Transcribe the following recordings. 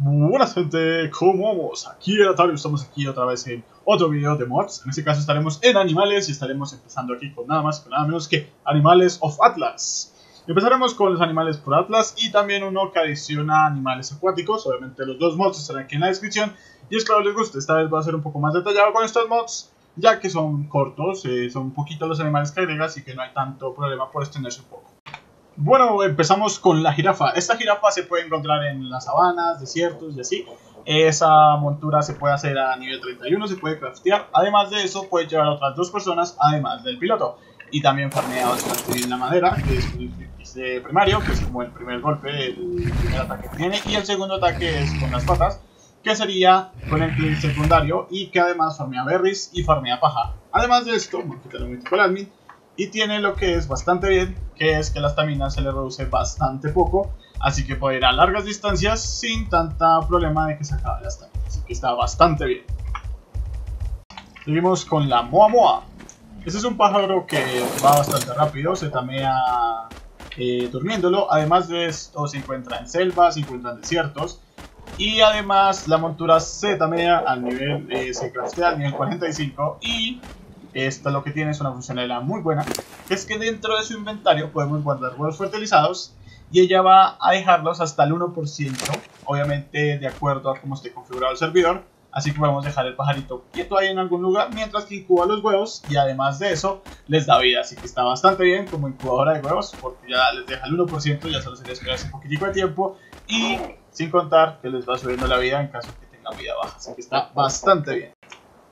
Buenas gente, ¿cómo vamos? Aquí el Atario, estamos aquí otra vez en otro video de mods En este caso estaremos en animales y estaremos empezando aquí con nada más, nada menos que Animales of Atlas. Empezaremos con los animales por Atlas y también uno que adiciona animales acuáticos. Obviamente los dos mods estarán aquí en la descripción. Y espero les guste, esta vez va a ser un poco más detallado con estos mods Ya que son cortos, eh, son un poquito los animales que agrega Así que no hay tanto problema por extenderse un poco bueno, empezamos con la jirafa. Esta jirafa se puede encontrar en las sabanas, desiertos y así. Esa montura se puede hacer a nivel 31, se puede craftear. Además de eso, puede llevar a otras dos personas, además del piloto. Y también farmea bastante bien la madera, que es el primario, que es como el primer golpe, el primer ataque que tiene. Y el segundo ataque es con las patas, que sería con el secundario y que además farmea berries y farmea paja. Además de esto, voy a quitarle un admin y tiene lo que es bastante bien, que es que la estamina se le reduce bastante poco, así que puede ir a largas distancias sin tanta problema de que se acabe la estamina, así que está bastante bien. Seguimos con la Moa Moa. Este es un pájaro que va bastante rápido, se tamea eh, durmiéndolo, además de esto se encuentra en selvas, se encuentra en desiertos, y además la montura se tamea al nivel, eh, se craftea al nivel 45 y esto lo que tiene es una funcionalidad muy buena, que es que dentro de su inventario podemos guardar huevos fertilizados y ella va a dejarlos hasta el 1%, obviamente de acuerdo a cómo esté configurado el servidor, así que podemos dejar el pajarito quieto ahí en algún lugar mientras que incuba los huevos y además de eso les da vida, así que está bastante bien como incubadora de huevos porque ya les deja el 1%, ya solo se les queda un poquitico de tiempo y sin contar que les va subiendo la vida en caso que tengan vida baja, así que está bastante bien.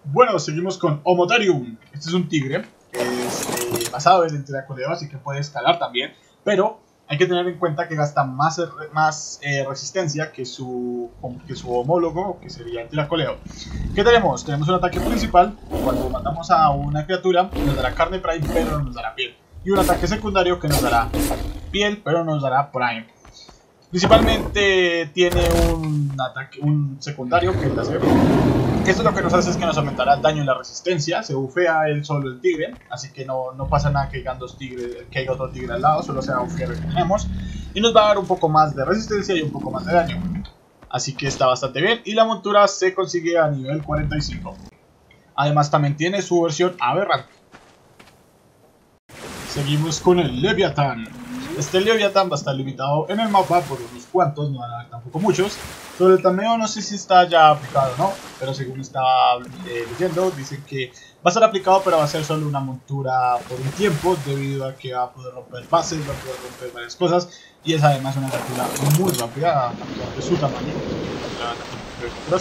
Bueno, seguimos con Omotarium. Este es un tigre es eh, basado en el tiracoleo, así que puede escalar también. Pero hay que tener en cuenta que gasta más, más eh, resistencia que su, que su homólogo, que sería el tiracoleo. ¿Qué tenemos? Tenemos un ataque principal. Cuando matamos a una criatura, nos dará carne prime, pero no nos dará piel. Y un ataque secundario que nos dará piel, pero nos dará prime. Principalmente tiene un ataque, un secundario que es la esto lo que nos hace es que nos aumentará el daño y la resistencia. Se bufea el solo el tigre. Así que no, no pasa nada que dos tigres, que haya otro tigre al lado. Solo sea fierro que tenemos. Y nos va a dar un poco más de resistencia y un poco más de daño. Así que está bastante bien. Y la montura se consigue a nivel 45. Además también tiene su versión aberrante. Seguimos con el Leviathan. Este Leviathan va a estar limitado en el mapa por unos cuantos, no van a haber tampoco muchos. Sobre el tameo no sé si está ya aplicado o no, pero según estaba eh, leyendo, dicen que va a estar aplicado pero va a ser solo una montura por un tiempo, debido a que va a poder romper bases, va a poder romper varias cosas, y es además una criatura muy rápida, de su tamaño,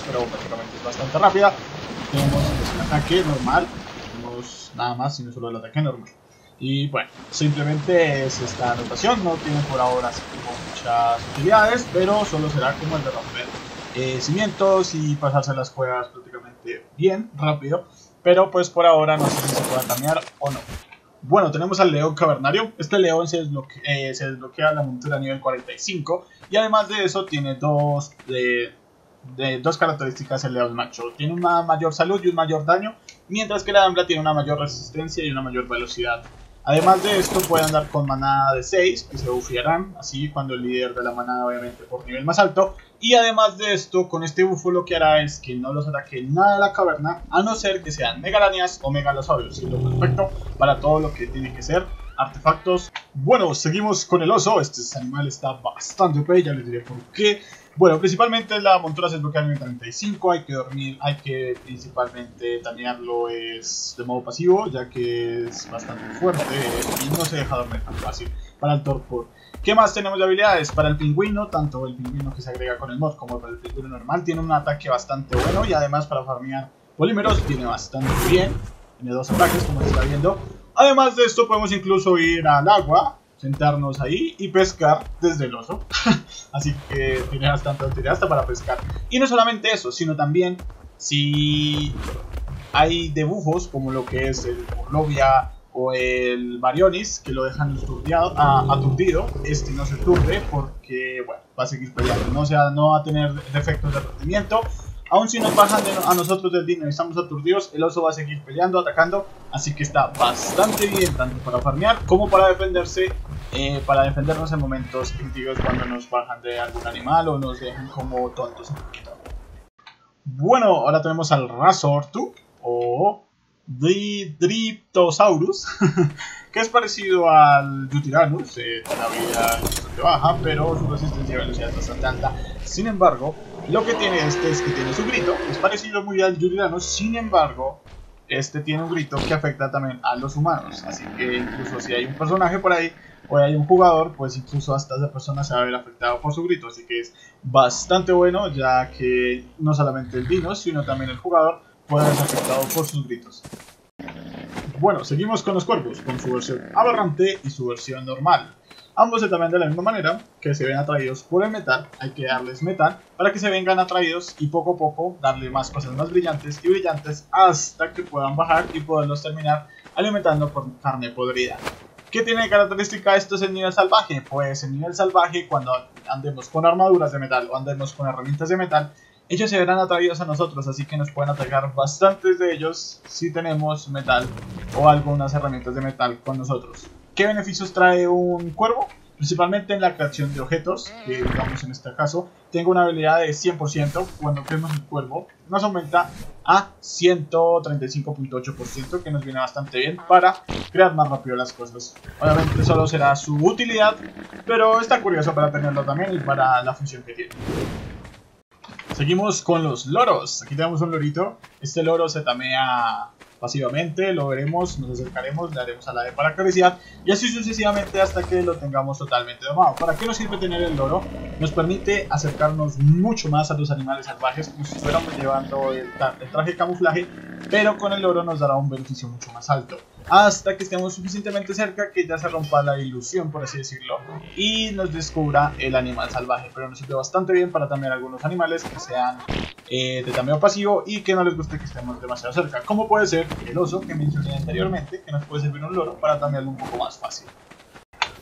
pero prácticamente es bastante rápida. Tenemos el ataque normal, tenemos nada más, sino solo el ataque normal. Y bueno, simplemente es esta anotación, no tiene por ahora muchas utilidades, pero solo será como el de romper eh, cimientos y pasarse las cuevas prácticamente bien, rápido. Pero pues por ahora no sé si se pueda cambiar o no. Bueno, tenemos al león cavernario. Este león se desbloquea, eh, desbloquea la montura nivel 45. Y además de eso tiene dos, de, de, dos características el león macho. Tiene una mayor salud y un mayor daño. Mientras que la hembra tiene una mayor resistencia y una mayor velocidad. Además de esto puede andar con manada de 6 que se bufiarán, así cuando el líder de la manada obviamente por nivel más alto. Y además de esto, con este bufo lo que hará es que no los ataque nada de la caverna, a no ser que sean megalanias o megalosaurios, siendo perfecto para todo lo que tiene que ser artefactos. Bueno, seguimos con el oso, este animal está bastante OP, ya les diré por qué. Bueno, principalmente la montura se desbloquea en el 35, hay que dormir, hay que principalmente tanearlo es de modo pasivo, ya que es bastante fuerte y no se deja dormir tan fácil para el torpor. ¿Qué más tenemos de habilidades? Para el pingüino, tanto el pingüino que se agrega con el mod como para el pingüino normal, tiene un ataque bastante bueno y además para farmear polímeros tiene bastante bien. Tiene dos ataques como se está viendo. Además de esto podemos incluso ir al agua sentarnos ahí y pescar desde el oso. Así que tiene bastante utilidad hasta para pescar. Y no solamente eso, sino también si hay debujos como lo que es el Orlovia o el Marionis que lo dejan aturdido, este no se turde porque bueno, va a seguir peleando, no, sea, no va a tener defectos de rendimiento Aún si nos bajan a nosotros del digno y estamos aturdidos, el oso va a seguir peleando, atacando. Así que está bastante bien, tanto para farmear como para defenderse eh, para defendernos en momentos críticos cuando nos bajan de algún animal o nos dejan como tontos. Bueno, ahora tenemos al Razortu o Dryptosaurus, que es parecido al Yutirannus, eh, la vida bastante baja, pero su resistencia a velocidad es bastante alta. Sin embargo, lo que tiene este es que tiene su grito, es parecido muy al Yutirannus, sin embargo, este tiene un grito que afecta también a los humanos, así que incluso si hay un personaje por ahí o hay un jugador, pues incluso hasta esa persona se va a ver afectado por su grito, así que es bastante bueno ya que no solamente el dino, sino también el jugador puede ser afectado por sus gritos. Bueno, seguimos con los cuerpos, con su versión aberrante y su versión normal. Ambos se también de la misma manera, que se ven atraídos por el metal, hay que darles metal para que se vengan atraídos y poco a poco darle más cosas más brillantes y brillantes hasta que puedan bajar y poderlos terminar alimentando por carne podrida. ¿Qué tiene característica esto es el nivel salvaje? Pues el nivel salvaje cuando andemos con armaduras de metal o andemos con herramientas de metal, ellos se verán atraídos a nosotros, así que nos pueden atacar bastantes de ellos si tenemos metal o algunas herramientas de metal con nosotros. ¿Qué beneficios trae un cuervo? Principalmente en la creación de objetos, que digamos en este caso, tengo una habilidad de 100% cuando creemos el cuervo, nos aumenta a 135.8%, que nos viene bastante bien para crear más rápido las cosas. Obviamente solo será su utilidad, pero está curioso para tenerlo también y para la función que tiene. Seguimos con los loros. Aquí tenemos un lorito. Este loro se tamea pasivamente, lo veremos, nos acercaremos, le haremos a la E para acariciar y así sucesivamente hasta que lo tengamos totalmente domado. ¿Para qué nos sirve tener el loro? Nos permite acercarnos mucho más a los animales salvajes como si fuéramos llevando el, el traje de camuflaje, pero con el loro nos dará un beneficio mucho más alto hasta que estemos suficientemente cerca que ya se rompa la ilusión, por así decirlo, y nos descubra el animal salvaje. Pero nos sirve bastante bien para también algunos animales que sean eh, de tamaño pasivo y que no les guste que estemos demasiado cerca, como puede ser el oso que mencioné anteriormente, que nos puede servir un loro para tamearlo un poco más fácil.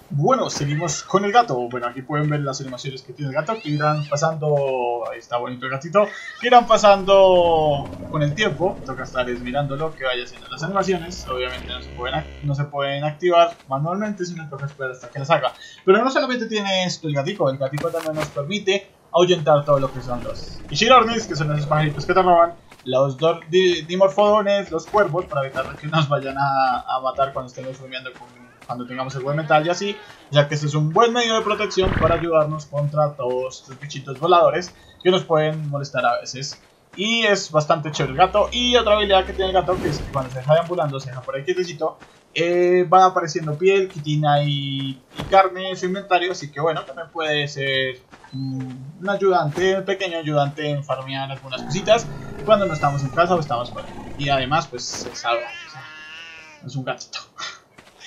Bueno, seguimos con el gato. Bueno, aquí pueden ver las animaciones que tiene el gato, que irán pasando... Ahí está bonito el gatito. Que irán pasando con el tiempo. Toca estar mirándolo, que vaya haciendo las animaciones. Obviamente no se pueden, no se pueden activar manualmente, sino toca esperar hasta que las haga. Pero no solamente tiene esto el gatito, el gatito también nos permite ahuyentar todo lo que son los Ishirornis, que son esos pajaritos que te roban, los dimorfodones, los cuervos, para evitar que nos vayan a, a matar cuando estemos durmiendo con cuando tengamos el buen metal y así, ya que este es un buen medio de protección para ayudarnos contra todos estos bichitos voladores que nos pueden molestar a veces. Y es bastante chévere el gato. Y otra habilidad que tiene el gato, que es que cuando se deja deambulando, se deja por ahí quietecito, eh, van apareciendo piel, quitina y, y, carne en su inventario. Así que bueno, también puede ser un ayudante, un pequeño ayudante en farmear algunas cositas cuando no estamos en casa o estamos fuera. Y además, pues se salva. Es un gatito.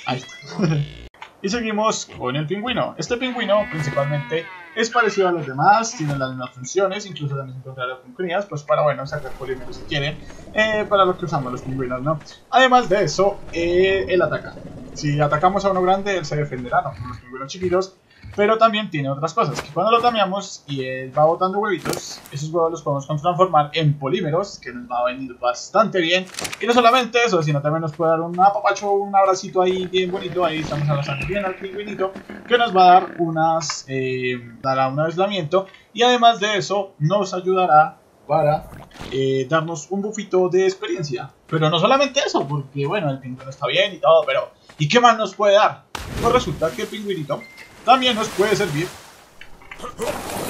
Ahí y seguimos con el pingüino. Este pingüino principalmente es parecido a los demás, tiene las mismas funciones, incluso se encontrará con crías, pues para bueno sacar polímeros si quieren, eh, para lo que usamos los pingüinos, ¿no? Además de eso, eh, él ataca. Si atacamos a uno grande, él se defenderá, no como los pingüinos chiquitos, pero también tiene otras cosas, que cuando lo tameamos y él va botando huevitos, esos huevos los podemos transformar en polímeros, que nos va a venir bastante bien. Y no solamente eso, sino también nos puede dar un apapacho, un abracito ahí bien bonito, ahí estamos abrazando bien al pingüinito, que nos va a dar unas, eh, dará un aislamiento. Y además de eso, nos ayudará para eh, darnos un bufito de experiencia. Pero no solamente eso, porque bueno, el pingüino está bien y todo, pero ¿y qué más nos puede dar? Pues resulta que el pingüinito también nos puede servir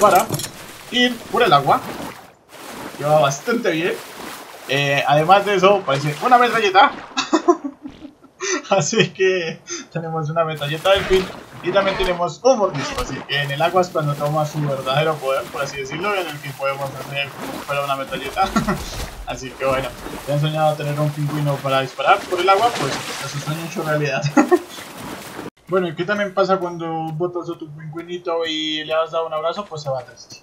para ir por el agua. Que va bastante bien. Eh, además de eso, parece una metralleta. así que tenemos una metralleta del fin. Y también tenemos un mordisco. Así que en el agua es cuando toma su verdadero poder, por así decirlo. En el que podemos hacer fuera una metralleta. así que bueno, si han soñado tener un pingüino para disparar por el agua, pues eso sueño hecho realidad. Bueno, ¿y qué también pasa cuando botas a tu pingüinito y le has dado un abrazo? Pues se va triste.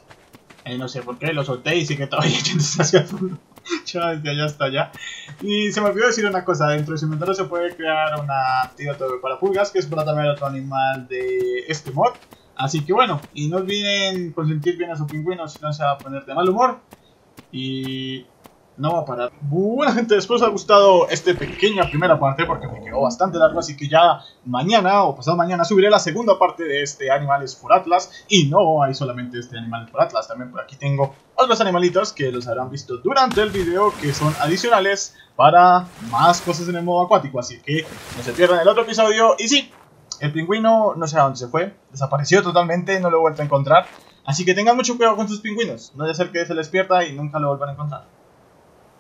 Eh, no sé por qué, lo solté y sigue todavía yéndose hacia el fondo. ya desde allá hasta allá. Y se me olvidó decir una cosa, dentro de su inventario se puede crear un antídoto para pulgas, que es para también otro animal de este mod. Así que bueno, y no olviden consentir bien a su pingüino, si no se va a poner de mal humor. Y no va a parar. Bueno gente, después os ha gustado esta pequeña primera parte porque me quedó bastante largo, así que ya mañana o pasado mañana subiré la segunda parte de este Animales por Atlas. Y no hay solamente este Animales por Atlas, también por aquí tengo otros animalitos que los habrán visto durante el video que son adicionales para más cosas en el modo acuático, así que no se pierdan el otro episodio. Y sí, el pingüino no sé a dónde se fue, desapareció totalmente, no lo he vuelto a encontrar. Así que tengan mucho cuidado con sus pingüinos, no debe ser que se les pierda y nunca lo vuelvan a encontrar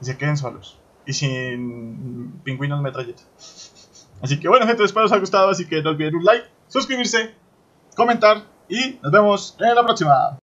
y se queden solos. Y sin pingüinos metralleta. Así que bueno gente, espero os haya gustado, así que no olviden un like, suscribirse, comentar y nos vemos en la próxima.